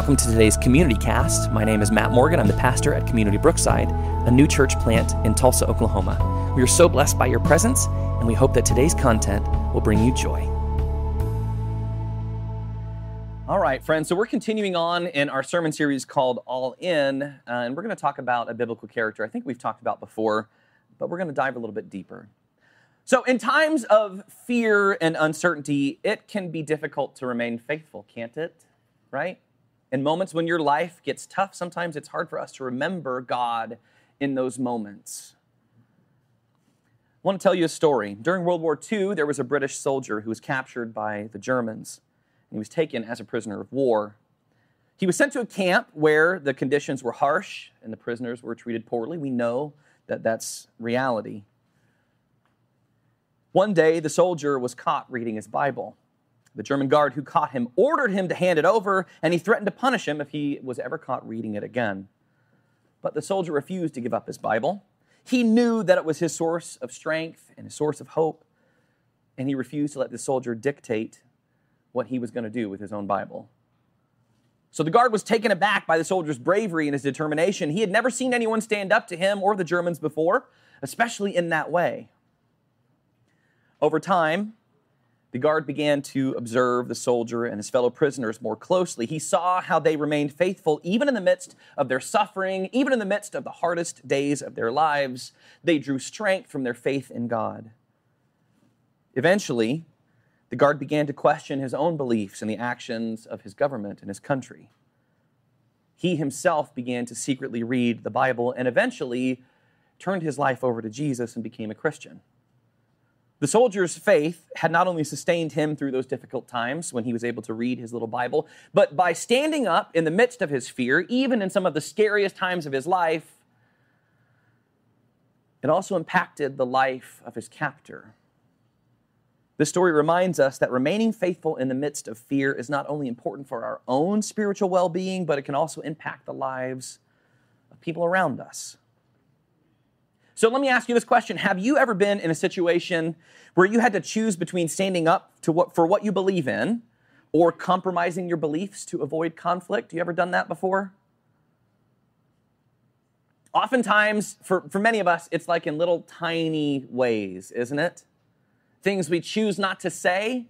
Welcome to today's Community Cast. My name is Matt Morgan. I'm the pastor at Community Brookside, a new church plant in Tulsa, Oklahoma. We are so blessed by your presence, and we hope that today's content will bring you joy. All right, friends, so we're continuing on in our sermon series called All In, uh, and we're going to talk about a biblical character I think we've talked about before, but we're going to dive a little bit deeper. So, in times of fear and uncertainty, it can be difficult to remain faithful, can't it? Right? In moments when your life gets tough, sometimes it's hard for us to remember God in those moments. I want to tell you a story. During World War II, there was a British soldier who was captured by the Germans, and he was taken as a prisoner of war. He was sent to a camp where the conditions were harsh and the prisoners were treated poorly. We know that that's reality. One day, the soldier was caught reading his Bible. The German guard who caught him ordered him to hand it over, and he threatened to punish him if he was ever caught reading it again. But the soldier refused to give up his Bible. He knew that it was his source of strength and his source of hope, and he refused to let the soldier dictate what he was going to do with his own Bible. So the guard was taken aback by the soldier's bravery and his determination. He had never seen anyone stand up to him or the Germans before, especially in that way. Over time, the guard began to observe the soldier and his fellow prisoners more closely. He saw how they remained faithful even in the midst of their suffering, even in the midst of the hardest days of their lives. They drew strength from their faith in God. Eventually, the guard began to question his own beliefs and the actions of his government and his country. He himself began to secretly read the Bible and eventually turned his life over to Jesus and became a Christian. The soldier's faith had not only sustained him through those difficult times when he was able to read his little Bible, but by standing up in the midst of his fear, even in some of the scariest times of his life, it also impacted the life of his captor. This story reminds us that remaining faithful in the midst of fear is not only important for our own spiritual well being, but it can also impact the lives of people around us. So let me ask you this question Have you ever been in a situation where you had to choose between standing up to what, for what you believe in or compromising your beliefs to avoid conflict? You ever done that before? Oftentimes, for, for many of us, it's like in little tiny ways, isn't it? Things we choose not to say,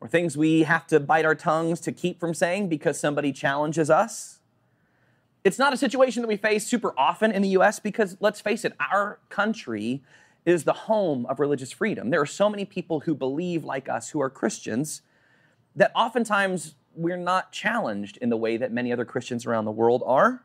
or things we have to bite our tongues to keep from saying because somebody challenges us. It's not a situation that we face super often in the US because, let's face it, our country is the home of religious freedom. There are so many people who believe like us who are Christians that oftentimes we're not challenged in the way that many other Christians around the world are.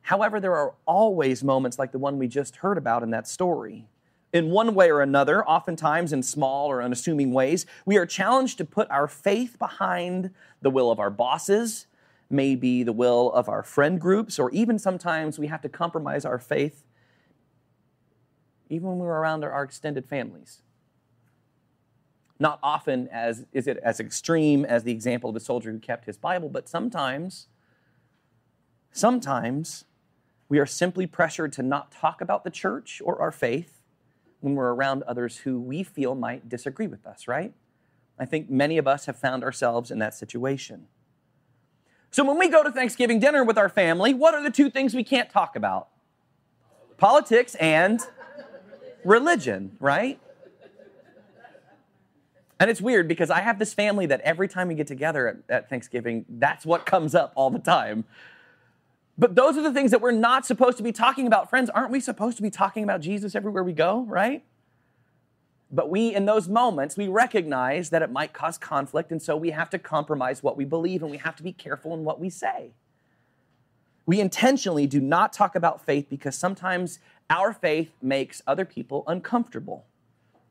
However, there are always moments like the one we just heard about in that story. In one way or another, oftentimes in small or unassuming ways, we are challenged to put our faith behind the will of our bosses may be the will of our friend groups, or even sometimes we have to compromise our faith, even when we're around our extended families. Not often as is it as extreme as the example of the soldier who kept his Bible, but sometimes, sometimes we are simply pressured to not talk about the church or our faith when we're around others who we feel might disagree with us, right? I think many of us have found ourselves in that situation. So when we go to Thanksgiving dinner with our family, what are the two things we can't talk about? Politics and religion, right? And it's weird because I have this family that every time we get together at, at, Thanksgiving, that's what comes up all the time. But those are the things that we're not supposed to be talking about. Friends, aren't we supposed to be talking about Jesus everywhere we go, right? But we, in those moments, we recognize that it might cause conflict, and so we have to compromise what we believe and we have to be careful in what we say. We intentionally do not talk about faith because sometimes our faith makes other people uncomfortable.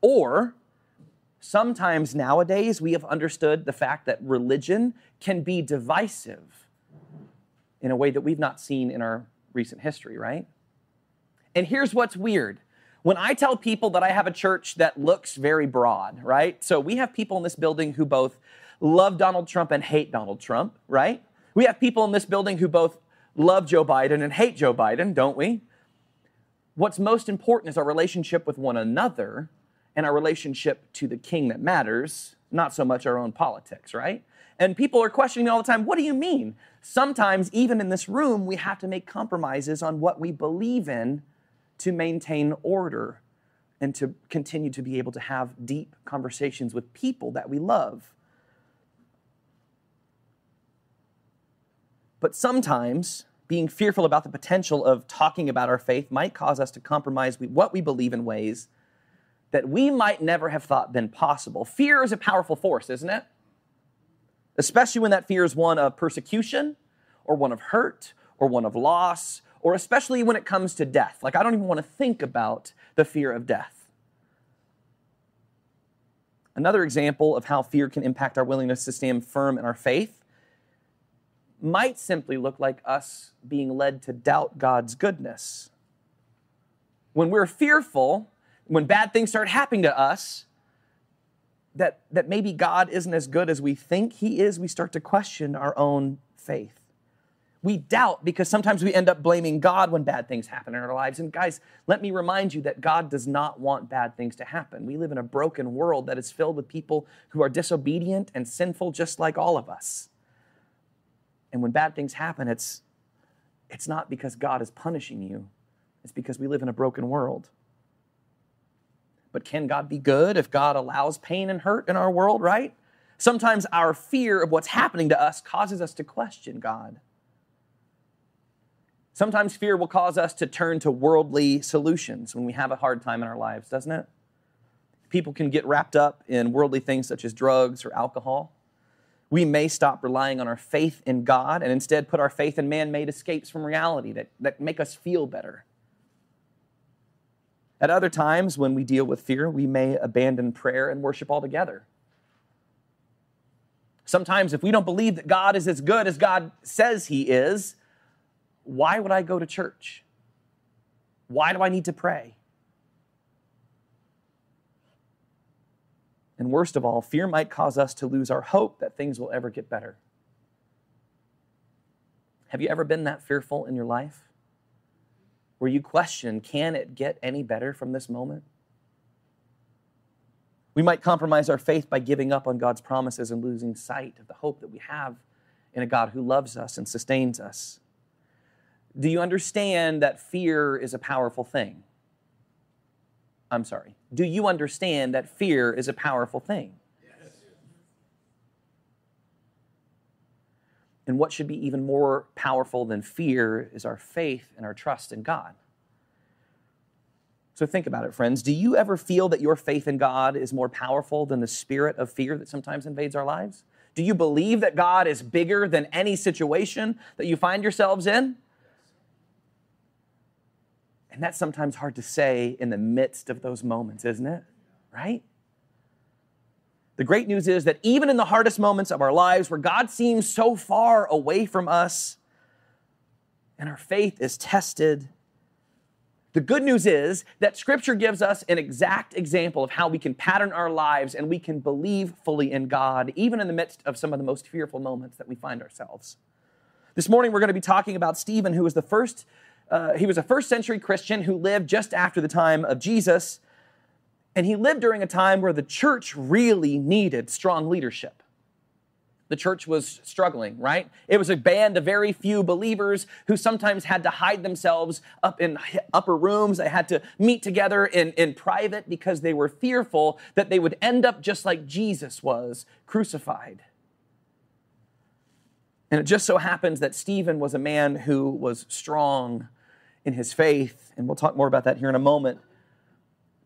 Or sometimes nowadays we have understood the fact that religion can be divisive in a way that we've not seen in our recent history, right? And here's what's weird when I tell people that I have a church that looks very broad, right? So we have people in this building who both love Donald Trump and hate Donald Trump, right? We have people in this building who both love Joe Biden and hate Joe Biden, don't we? What's most important is our relationship with one another and our relationship to the king that matters, not so much our own politics, right? And people are questioning all the time, what do you mean? Sometimes, even in this room, we have to make compromises on what we believe in to maintain order and to continue to be able to have deep conversations with people that we love. But sometimes being fearful about the potential of talking about our faith might cause us to compromise what we believe in ways that we might never have thought been possible. Fear is a powerful force, isn't it? Especially when that fear is one of persecution or one of hurt or one of loss or especially when it comes to death. Like, I don't even want to think about the fear of death. Another example of how fear can impact our willingness to stand firm in our faith might simply look like us being led to doubt God's goodness. When we're fearful, when bad things start happening to us, that, that maybe God isn't as good as we think He is, we start to question our own faith. We doubt because sometimes we end up blaming God when bad things happen in our lives. And guys, let me remind you that God does not want bad things to happen. We live in a broken world that is filled with people who are disobedient and sinful, just like all of us. And when bad things happen, it's, it's not because God is punishing you, it's because we live in a broken world. But can God be good if God allows pain and hurt in our world, right? Sometimes our fear of what's happening to us causes us to question God. Sometimes fear will cause us to turn to worldly solutions when we have a hard time in our lives, doesn't it? People can get wrapped up in worldly things such as drugs or alcohol we may stop relying on our faith in God and instead put our faith in man made escapes from reality that, that make us feel better. At other times, when we deal with fear, we may abandon prayer and worship altogether. Sometimes, if we don't believe that God is as good as God says He is, why would I go to church? Why do I need to pray? And worst of all, fear might cause us to lose our hope that things will ever get better. Have you ever been that fearful in your life? Where you question, can it get any better from this moment? We might compromise our faith by giving up on God's promises and losing sight of the hope that we have in a God who loves us and sustains us. Do you understand that fear is a powerful thing? I'm sorry. Do you understand that fear is a powerful thing? Yes. And what should be even more powerful than fear is our faith and our trust in God. So think about it, friends. Do you ever feel that your faith in God is more powerful than the spirit of fear that sometimes invades our lives? Do you believe that God is bigger than any situation that you find yourselves in? And that's sometimes hard to say in the midst of those moments, isn't it? Right? The great news is that even in the hardest moments of our lives where God seems so far away from us and our faith is tested, the good news is that Scripture gives us an exact example of how we can pattern our lives and we can believe fully in God, even in the midst of some of the most fearful moments that we find ourselves. This morning, we're going to be talking about Stephen, who was the first uh, he was a first century Christian who lived just after the time of Jesus. And he lived during a time where the church really needed strong leadership. The church was struggling, right? It was a band of very few believers who sometimes had to hide themselves up in upper rooms. They had to meet together in, in private because they were fearful that they would end up just like Jesus was, crucified. And it just so happens that Stephen was a man who was strong in his faith, and we'll talk more about that here in a moment.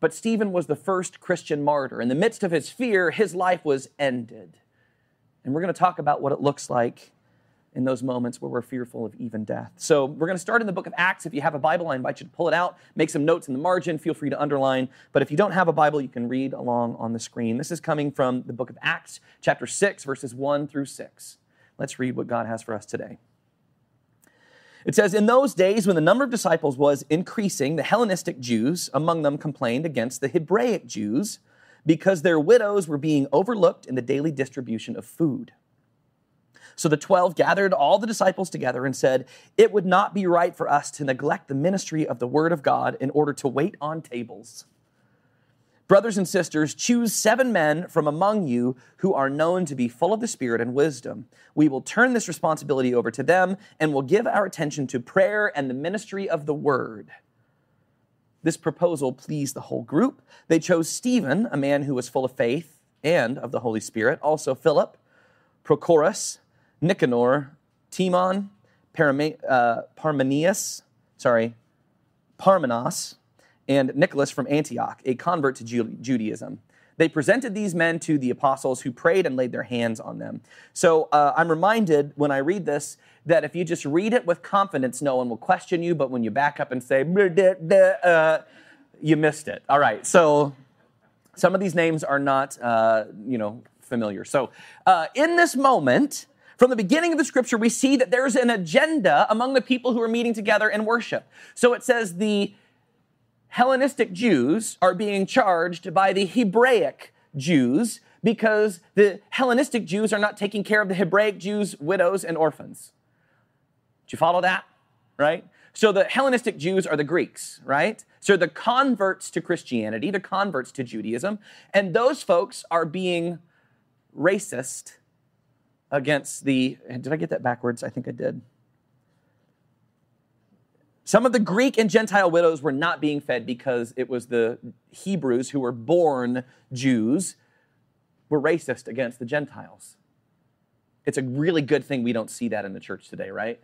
But Stephen was the first Christian martyr. In the midst of his fear, his life was ended. And we're going to talk about what it looks like in those moments where we're fearful of even death. So we're going to start in the book of Acts. If you have a Bible, I invite you to pull it out, make some notes in the margin, feel free to underline. But if you don't have a Bible, you can read along on the screen. This is coming from the book of Acts, chapter 6, verses 1 through 6. Let's read what God has for us today. It says, In those days, when the number of disciples was increasing, the Hellenistic Jews among them complained against the Hebraic Jews because their widows were being overlooked in the daily distribution of food. So the twelve gathered all the disciples together and said, It would not be right for us to neglect the ministry of the word of God in order to wait on tables. Brothers and sisters, choose seven men from among you who are known to be full of the Spirit and wisdom. We will turn this responsibility over to them and will give our attention to prayer and the ministry of the word. This proposal pleased the whole group. They chose Stephen, a man who was full of faith and of the Holy Spirit, also Philip, Prochorus, Nicanor, Timon, Parame- uh, Parmenius, sorry, Parmenas, and Nicholas from Antioch, a convert to Judaism. They presented these men to the apostles who prayed and laid their hands on them. So uh, I'm reminded when I read this that if you just read it with confidence, no one will question you. But when you back up and say, uh, you missed it. All right. So some of these names are not, uh, you know, familiar. So uh, in this moment, from the beginning of the scripture, we see that there's an agenda among the people who are meeting together in worship. So it says the Hellenistic Jews are being charged by the Hebraic Jews because the Hellenistic Jews are not taking care of the Hebraic Jews' widows and orphans. Do you follow that? Right? So the Hellenistic Jews are the Greeks, right? So the converts to Christianity, the converts to Judaism, and those folks are being racist against the. Did I get that backwards? I think I did. Some of the Greek and Gentile widows were not being fed because it was the Hebrews who were born Jews were racist against the Gentiles. It's a really good thing we don't see that in the church today, right?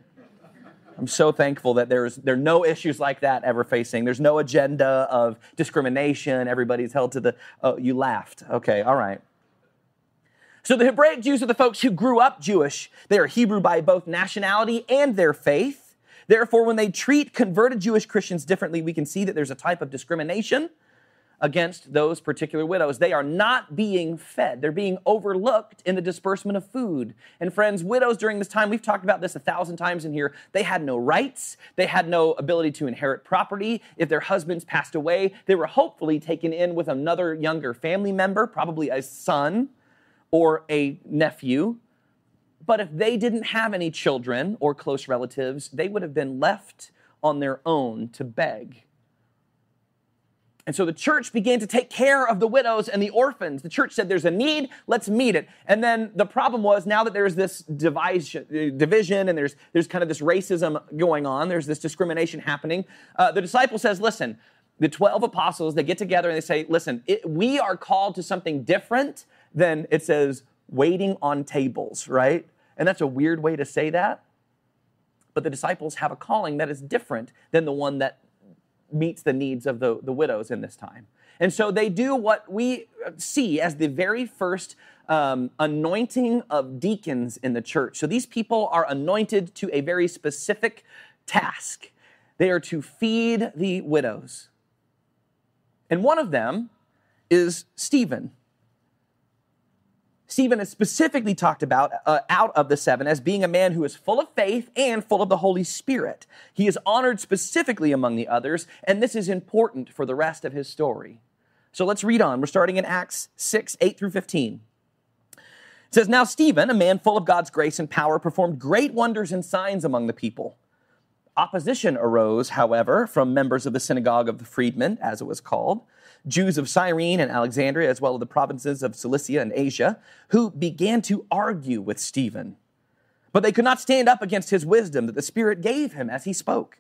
I'm so thankful that there's there are no issues like that ever facing. There's no agenda of discrimination. Everybody's held to the oh, you laughed. Okay, all right. So the Hebraic Jews are the folks who grew up Jewish. They are Hebrew by both nationality and their faith. Therefore, when they treat converted Jewish Christians differently, we can see that there's a type of discrimination against those particular widows. They are not being fed, they're being overlooked in the disbursement of food. And friends, widows during this time, we've talked about this a thousand times in here, they had no rights, they had no ability to inherit property. If their husbands passed away, they were hopefully taken in with another younger family member, probably a son or a nephew. But if they didn't have any children or close relatives, they would have been left on their own to beg. And so the church began to take care of the widows and the orphans. The church said, There's a need, let's meet it. And then the problem was now that there's this division and there's, there's kind of this racism going on, there's this discrimination happening. Uh, the disciple says, Listen, the 12 apostles, they get together and they say, Listen, it, we are called to something different than it says waiting on tables, right? And that's a weird way to say that. But the disciples have a calling that is different than the one that meets the needs of the, the widows in this time. And so they do what we see as the very first um, anointing of deacons in the church. So these people are anointed to a very specific task. They are to feed the widows. And one of them is Stephen. Stephen is specifically talked about uh, out of the seven as being a man who is full of faith and full of the Holy Spirit. He is honored specifically among the others, and this is important for the rest of his story. So let's read on. We're starting in Acts 6 8 through 15. It says, Now Stephen, a man full of God's grace and power, performed great wonders and signs among the people. Opposition arose, however, from members of the synagogue of the freedmen, as it was called Jews of Cyrene and Alexandria, as well as the provinces of Cilicia and Asia, who began to argue with Stephen. But they could not stand up against his wisdom that the Spirit gave him as he spoke.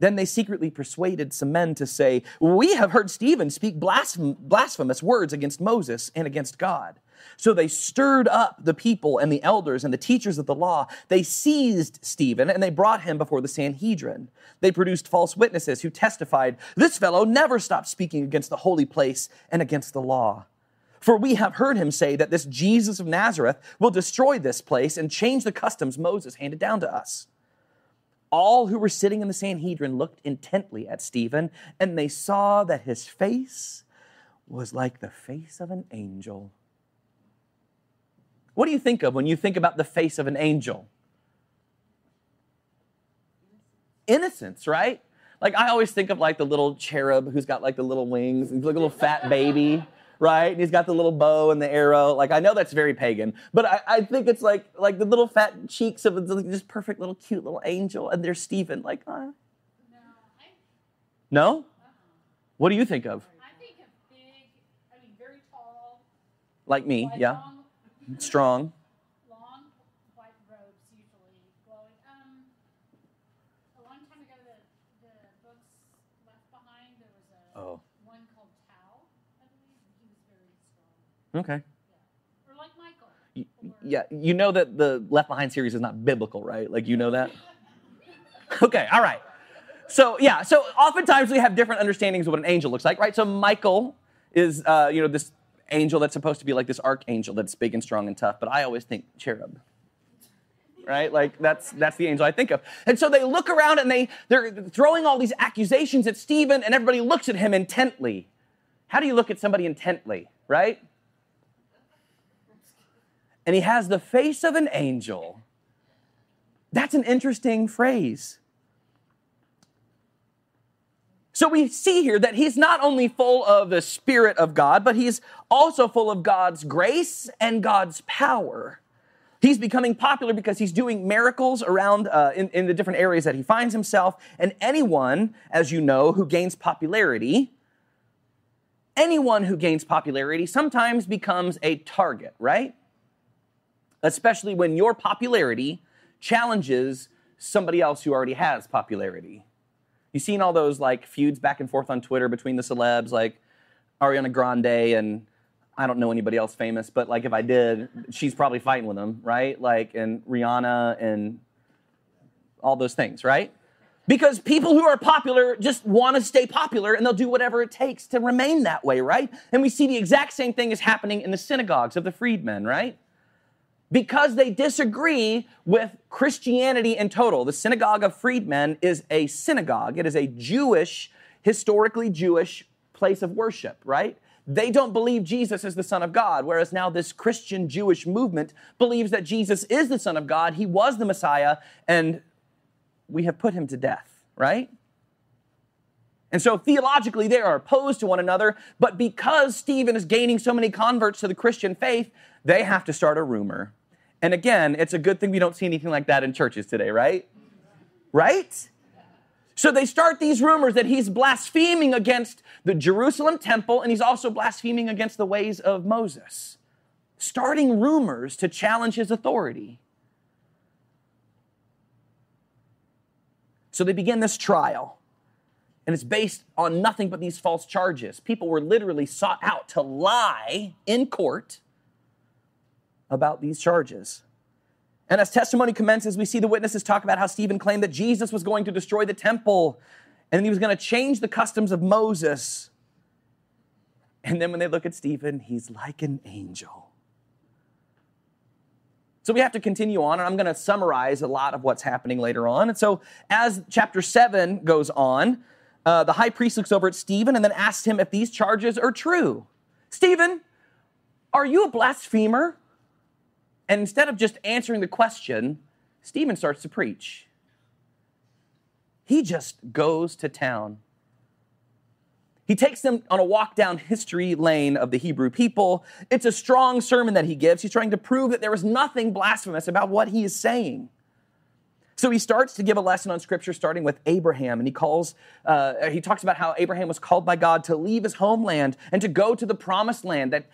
Then they secretly persuaded some men to say, We have heard Stephen speak blasphemous words against Moses and against God. So they stirred up the people and the elders and the teachers of the law. They seized Stephen and they brought him before the Sanhedrin. They produced false witnesses who testified, This fellow never stopped speaking against the holy place and against the law. For we have heard him say that this Jesus of Nazareth will destroy this place and change the customs Moses handed down to us. All who were sitting in the Sanhedrin looked intently at Stephen, and they saw that his face was like the face of an angel. What do you think of when you think about the face of an angel? Innocence, right? Like I always think of like the little cherub who's got like the little wings, and like a little fat baby, right? And he's got the little bow and the arrow. Like I know that's very pagan, but I, I think it's like like the little fat cheeks of this perfect little cute little angel, and there's Stephen. Like, uh, no? no? Uh-huh. What do you think of? I think of big, I mean, very tall. like me, yeah, strong. long white robes, usually glowing. Um, a long time ago, the, the books left behind, there was a Oh, one called Tao, I believe, and he was very strong. okay. Or like Michael. Y- or- Yeah, you know that the Left Behind series is not biblical, right? Like, you know that? Okay, all right. So, yeah, so oftentimes we have different understandings of what an angel looks like, right? So, Michael is, uh, you know, this angel that's supposed to be like this archangel that's big and strong and tough, but I always think cherub. Right? Like that's that's the angel I think of. And so they look around and they they're throwing all these accusations at Stephen and everybody looks at him intently. How do you look at somebody intently, right? and he has the face of an angel. That's an interesting phrase. So we see here that he's not only full of the Spirit of God, but he's also full of God's grace and God's power. He's becoming popular because he's doing miracles around uh, in, in the different areas that he finds himself. And anyone, as you know, who gains popularity, anyone who gains popularity sometimes becomes a target, right? especially when your popularity challenges somebody else who already has popularity. You've seen all those like feuds back and forth on Twitter between the celebs, like Ariana Grande and I don't know anybody else famous, but like if I did, she's probably fighting with them, right? Like and Rihanna and all those things, right? Because people who are popular just want to stay popular and they'll do whatever it takes to remain that way, right? And we see the exact same thing is happening in the synagogues of the freedmen, right? Because they disagree with Christianity in total. The synagogue of freedmen is a synagogue, it is a Jewish, historically Jewish place of worship, right? They don't believe Jesus is the Son of God, whereas now this Christian Jewish movement believes that Jesus is the Son of God, He was the Messiah, and we have put Him to death, right? And so theologically, they are opposed to one another, but because Stephen is gaining so many converts to the Christian faith, they have to start a rumor. And again, it's a good thing we don't see anything like that in churches today, right? Right? So they start these rumors that he's blaspheming against the Jerusalem temple and he's also blaspheming against the ways of Moses, starting rumors to challenge his authority. So they begin this trial, and it's based on nothing but these false charges. People were literally sought out to lie in court about these charges. And as testimony commences, we see the witnesses talk about how Stephen claimed that Jesus was going to destroy the temple and he was going to change the customs of Moses. And then when they look at Stephen, he's like an angel. So we have to continue on, and I'm going to summarize a lot of what's happening later on. And so as chapter 7 goes on, uh, the high priest looks over at Stephen and then asks him if these charges are true. Stephen, are you a blasphemer? And instead of just answering the question, Stephen starts to preach. He just goes to town. He takes them on a walk down history lane of the Hebrew people. It's a strong sermon that he gives. He's trying to prove that there is nothing blasphemous about what he is saying. So he starts to give a lesson on scripture, starting with Abraham, and he calls, uh, he talks about how Abraham was called by God to leave his homeland and to go to the promised land, that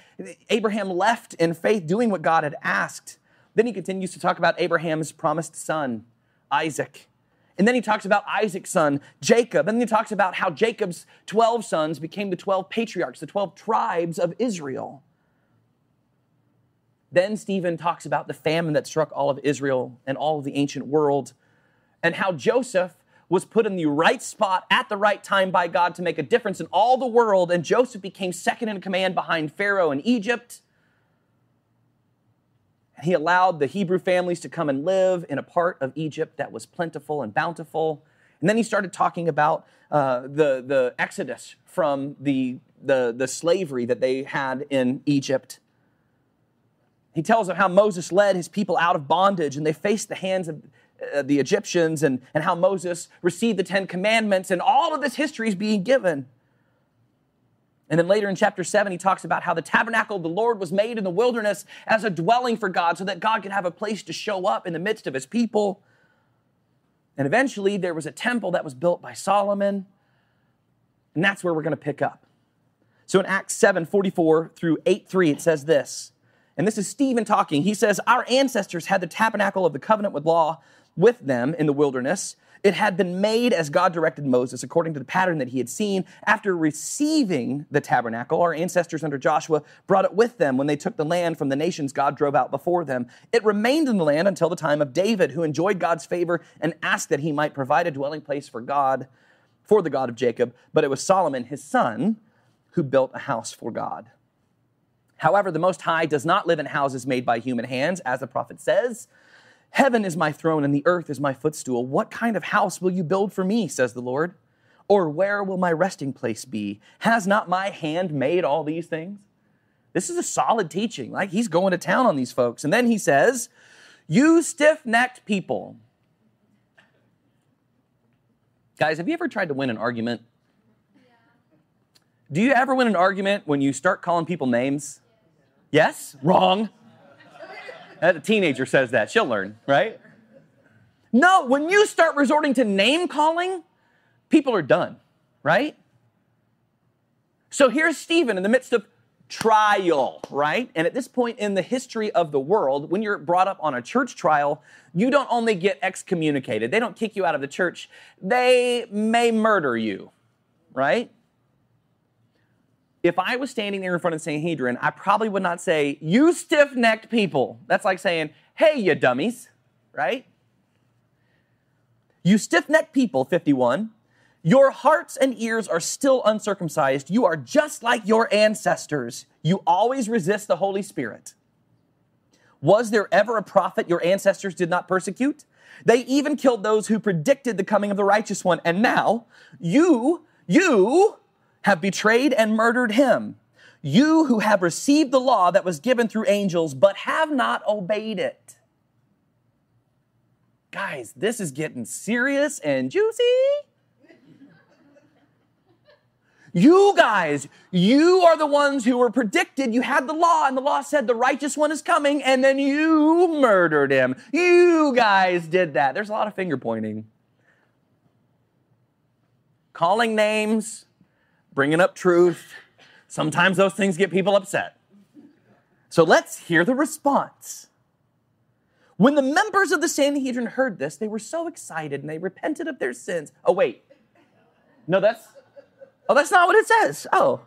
Abraham left in faith doing what God had asked. Then he continues to talk about Abraham's promised son, Isaac. And then he talks about Isaac's son, Jacob. And then he talks about how Jacob's 12 sons became the 12 patriarchs, the 12 tribes of Israel. Then Stephen talks about the famine that struck all of Israel and all of the ancient world, and how Joseph was put in the right spot at the right time by God to make a difference in all the world. And Joseph became second in command behind Pharaoh in Egypt. And he allowed the Hebrew families to come and live in a part of Egypt that was plentiful and bountiful. And then he started talking about uh, the, the exodus from the, the, the slavery that they had in Egypt. He tells of how Moses led his people out of bondage and they faced the hands of uh, the Egyptians and, and how Moses received the Ten Commandments, and all of this history is being given. And then later in chapter 7, he talks about how the tabernacle of the Lord was made in the wilderness as a dwelling for God so that God could have a place to show up in the midst of his people. And eventually, there was a temple that was built by Solomon. And that's where we're going to pick up. So in Acts 7 44 through 8 3, it says this. And this is Stephen talking. He says, Our ancestors had the tabernacle of the covenant with law with them in the wilderness. It had been made as God directed Moses, according to the pattern that he had seen. After receiving the tabernacle, our ancestors under Joshua brought it with them when they took the land from the nations God drove out before them. It remained in the land until the time of David, who enjoyed God's favor and asked that he might provide a dwelling place for God, for the God of Jacob. But it was Solomon, his son, who built a house for God. However, the Most High does not live in houses made by human hands, as the prophet says. Heaven is my throne and the earth is my footstool. What kind of house will you build for me, says the Lord? Or where will my resting place be? Has not my hand made all these things? This is a solid teaching. Like he's going to town on these folks. And then he says, You stiff necked people. Guys, have you ever tried to win an argument? Do you ever win an argument when you start calling people names? Yes? Wrong. A teenager says that. She'll learn, right? No, when you start resorting to name calling, people are done, right? So here's Stephen in the midst of trial, right? And at this point in the history of the world, when you're brought up on a church trial, you don't only get excommunicated, they don't kick you out of the church, they may murder you, right? If I was standing there in front of the Sanhedrin, I probably would not say, You stiff necked people. That's like saying, Hey, you dummies, right? You stiff necked people, 51, your hearts and ears are still uncircumcised. You are just like your ancestors. You always resist the Holy Spirit. Was there ever a prophet your ancestors did not persecute? They even killed those who predicted the coming of the righteous one. And now, you, you, have betrayed and murdered him. You who have received the law that was given through angels, but have not obeyed it. Guys, this is getting serious and juicy. You guys, you are the ones who were predicted. You had the law, and the law said the righteous one is coming, and then you murdered him. You guys did that. There's a lot of finger pointing. Calling names, bringing up truth. Sometimes those things get people upset. So let's hear the response. When the members of the Sanhedrin heard this, they were so excited and they repented of their sins. Oh, wait. No, that's, oh, that's not what it says. Oh.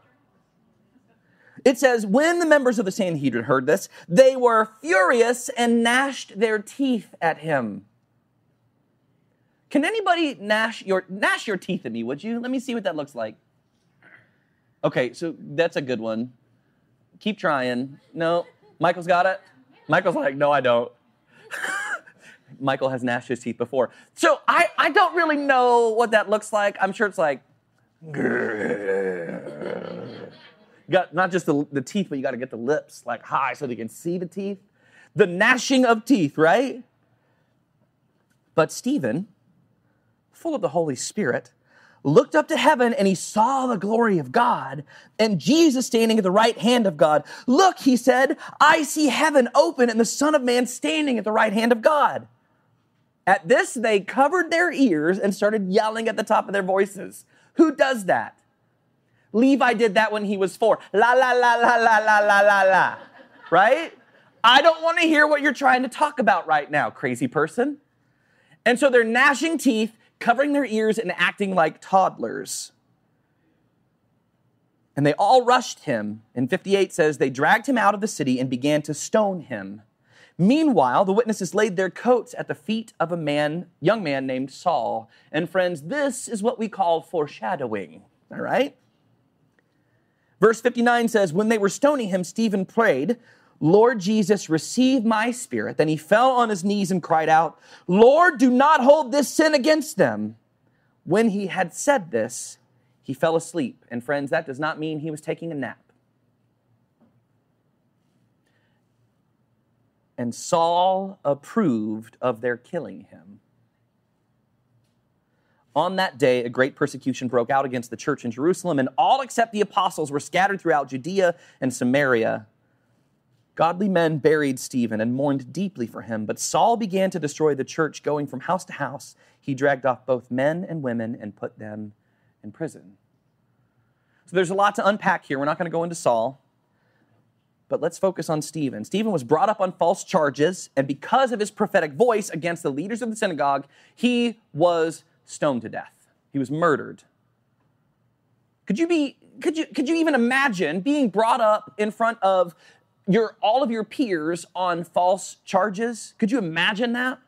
It says, when the members of the Sanhedrin heard this, they were furious and gnashed their teeth at him. Can anybody gnash your, gnash your teeth at me, would you? Let me see what that looks like. Okay, so that's a good one. Keep trying. No, Michael's got it. Michael's like, no, I don't. Michael has gnashed his teeth before. So I, I don't really know what that looks like. I'm sure it's like, got not just the, the teeth, but you got to get the lips like high so they can see the teeth. The gnashing of teeth, right? But Stephen, full of the Holy Spirit, looked up to heaven and he saw the glory of God and Jesus standing at the right hand of God. Look, he said, I see heaven open and the Son of Man standing at the right hand of God. At this, they covered their ears and started yelling at the top of their voices. Who does that? Levi did that when he was four. La, la, la, la, la, la, la, la, la. Right? I don't want to hear what you're trying to talk about right now, crazy person. And so they're gnashing teeth covering their ears and acting like toddlers. And they all rushed him. And 58 says, they dragged him out of the city and began to stone him. Meanwhile, the witnesses laid their coats at the feet of a man, young man named Saul. And friends, this is what we call foreshadowing. All right? Verse 59 says, When they were stoning him, Stephen prayed, Lord Jesus, receive my spirit. Then he fell on his knees and cried out, Lord, do not hold this sin against them. When he had said this, he fell asleep. And friends, that does not mean he was taking a nap. And Saul approved of their killing him. On that day, a great persecution broke out against the church in Jerusalem, and all except the apostles were scattered throughout Judea and Samaria Godly men buried Stephen and mourned deeply for him, but Saul began to destroy the church, going from house to house. He dragged off both men and women and put them in prison. So there's a lot to unpack here. We're not going to go into Saul, but let's focus on Stephen. Stephen was brought up on false charges, and because of his prophetic voice against the leaders of the synagogue, he was stoned to death. He was murdered. Could you be could you could you even imagine being brought up in front of your all of your peers on false charges? Could you imagine that?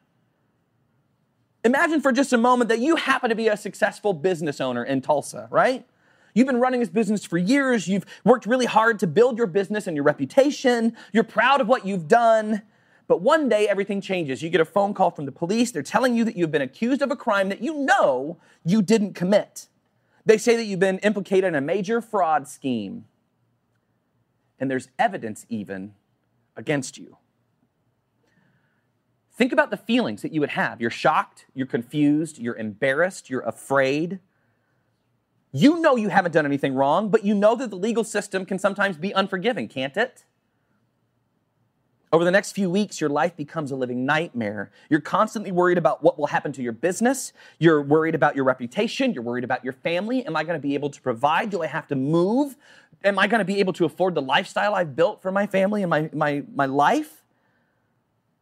Imagine for just a moment that you happen to be a successful business owner in Tulsa, right? You've been running this business for years. You've worked really hard to build your business and your reputation. You're proud of what you've done. But one day everything changes. You get a phone call from the police. They're telling you that you've been accused of a crime that you know you didn't commit. They say that you've been implicated in a major fraud scheme. And there's evidence even against you. Think about the feelings that you would have. You're shocked, you're confused, you're embarrassed, you're afraid. You know you haven't done anything wrong, but you know that the legal system can sometimes be unforgiving, can't it? Over the next few weeks, your life becomes a living nightmare. You're constantly worried about what will happen to your business. You're worried about your reputation. You're worried about your family. Am I going to be able to provide? Do I have to move? Am I going to be able to afford the lifestyle I've built for my family and my, my, my life?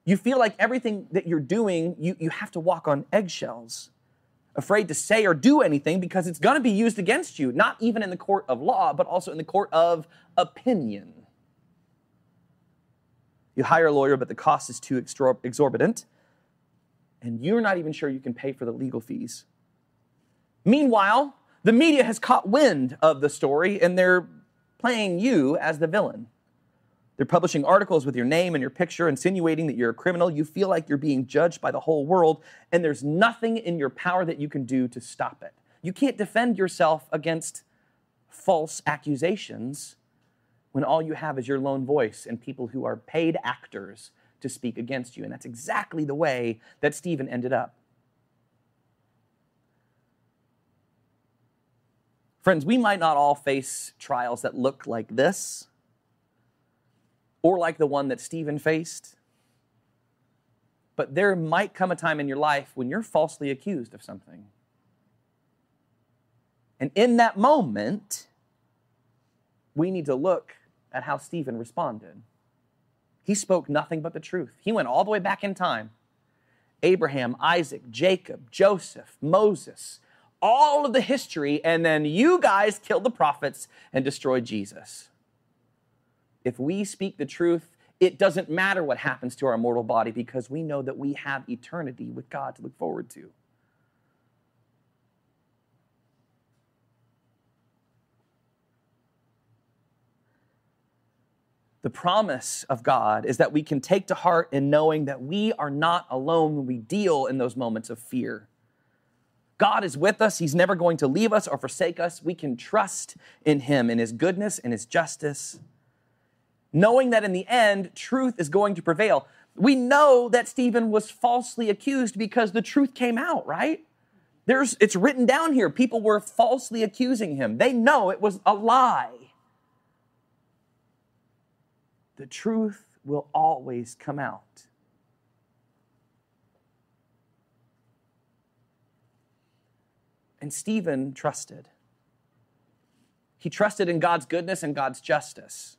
You feel like everything that you're doing, you, you have to walk on eggshells, afraid to say or do anything because it's going to be used against you, not even in the court of law, but also in the court of opinion. You hire a lawyer, but the cost is too exorbitant, and you're not even sure you can pay for the legal fees. Meanwhile, the media has caught wind of the story and they're playing you as the villain. They're publishing articles with your name and your picture, insinuating that you're a criminal. You feel like you're being judged by the whole world, and there's nothing in your power that you can do to stop it. You can't defend yourself against false accusations when all you have is your lone voice and people who are paid actors to speak against you. And that's exactly the way that Stephen ended up. Friends, we might not all face trials that look like this or like the one that Stephen faced. But there might come a time in your life when you're falsely accused of something. And in that moment, we need to look at how Stephen responded. He spoke nothing but the truth. He went all the way back in time. Abraham, Isaac, Jacob, Joseph, Moses, all of the history, and then you guys killed the prophets and destroyed Jesus. If we speak the truth, it doesn't matter what happens to our mortal body because we know that we have eternity with God to look forward to. The promise of God is that we can take to heart in knowing that we are not alone when we deal in those moments of fear. God is with us. He's never going to leave us or forsake us. We can trust in Him, in His goodness, in His justice, knowing that in the end, truth is going to prevail. We know that Stephen was falsely accused because the truth came out, right? There's, it's written down here. People were falsely accusing him. They know it was a lie the truth will always come out. And Stephen trusted. He trusted in God's goodness and God's justice.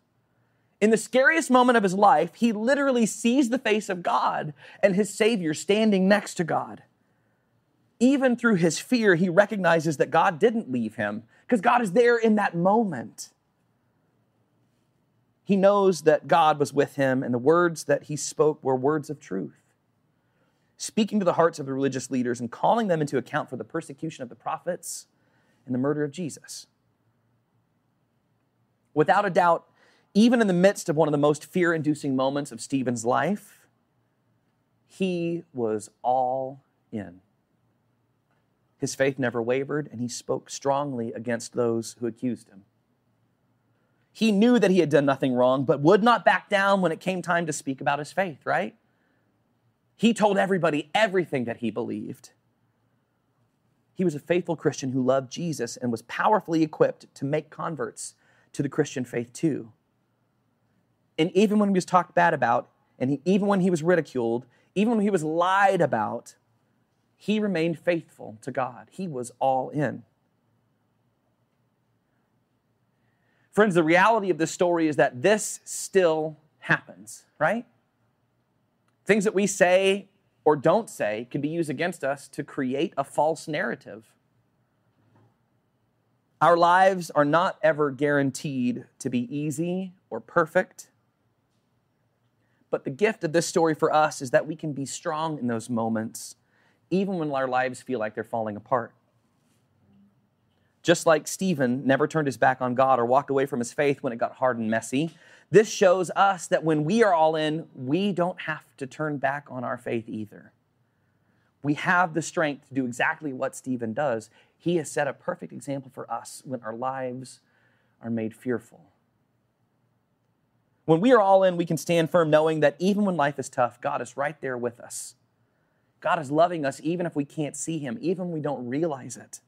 In the scariest moment of his life, he literally sees the face of God and his Savior standing next to God. Even through his fear, he recognizes that God didn't leave him because God is there in that moment. He knows that God was with him, and the words that he spoke were words of truth. Speaking to the hearts of the religious leaders and calling them into account for the persecution of the prophets and the murder of Jesus. Without a doubt, even in the midst of one of the most fear inducing moments of Stephen's life, he was all in. His faith never wavered, and he spoke strongly against those who accused him. He knew that he had done nothing wrong, but would not back down when it came time to speak about his faith, right? He told everybody everything that he believed. He was a faithful Christian who loved Jesus and was powerfully equipped to make converts to the Christian faith too. And even when he was talked bad about, and he, even when he was ridiculed, even when he was lied about, he remained faithful to God. He was all in. Friends, the reality of this story is that this still happens, right? Things that we say or don't say can be used against us to create a false narrative. Our lives are not ever guaranteed to be easy or perfect. But the gift of this story for us is that we can be strong in those moments, even when our lives feel like they're falling apart. Just like Stephen never turned his back on God or walked away from his faith when it got hard and messy, this shows us that when we are all in, we don't have to turn back on our faith either. We have the strength to do exactly what Stephen does. He has set a perfect example for us when our lives are made fearful. When we are all in, we can stand firm knowing that even when life is tough, God is right there with us. God is loving us even if we can't see Him, even when we don't realize it.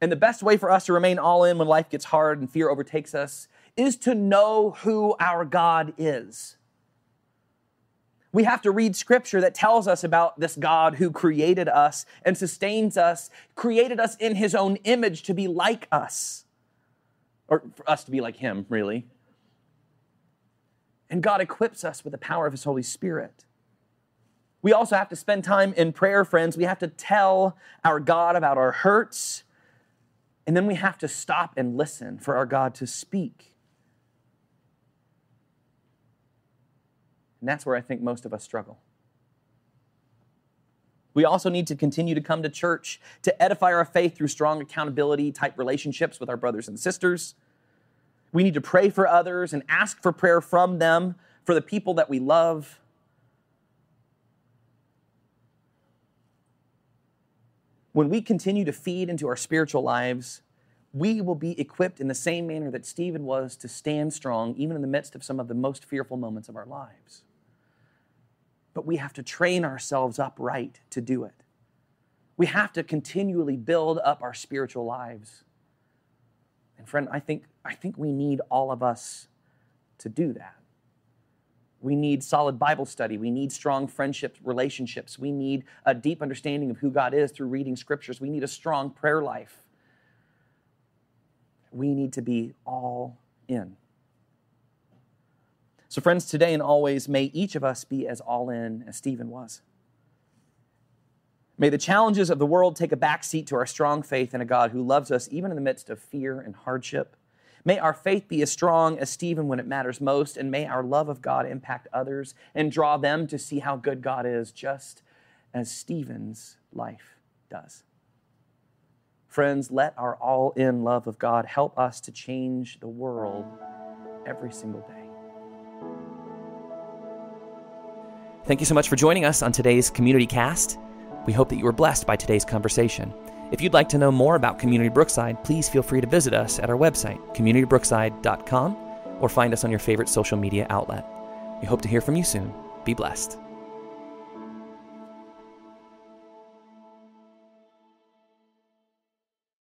And the best way for us to remain all in when life gets hard and fear overtakes us is to know who our God is. We have to read scripture that tells us about this God who created us and sustains us, created us in his own image to be like us, or for us to be like him, really. And God equips us with the power of his Holy Spirit. We also have to spend time in prayer, friends. We have to tell our God about our hurts, and then we have to stop and listen for our God to speak. And that's where I think most of us struggle. We also need to continue to come to church to edify our faith through strong accountability type relationships with our brothers and sisters. We need to pray for others and ask for prayer from them for the people that we love. When we continue to feed into our spiritual lives, we will be equipped in the same manner that Stephen was to stand strong, even in the midst of some of the most fearful moments of our lives but we have to train ourselves upright to do it. We have to continually build up our spiritual lives. And friend, I think, I think we need all of us to do that. We need solid Bible study. We need strong friendship relationships. We need a deep understanding of who God is through reading scriptures. We need a strong prayer life. We need to be all in. So, friends, today and always, may each of us be as all in as Stephen was. May the challenges of the world take a backseat to our strong faith in a God who loves us even in the midst of fear and hardship. May our faith be as strong as Stephen when it matters most, and may our love of God impact others and draw them to see how good God is, just as Stephen's life does. Friends, let our all in love of God help us to change the world every single day. Thank you so much for joining us on today's Community Cast. We hope that you were blessed by today's conversation. If you'd like to know more about Community Brookside, please feel free to visit us at our website, communitybrookside.com, or find us on your favorite social media outlet. We hope to hear from you soon. Be blessed.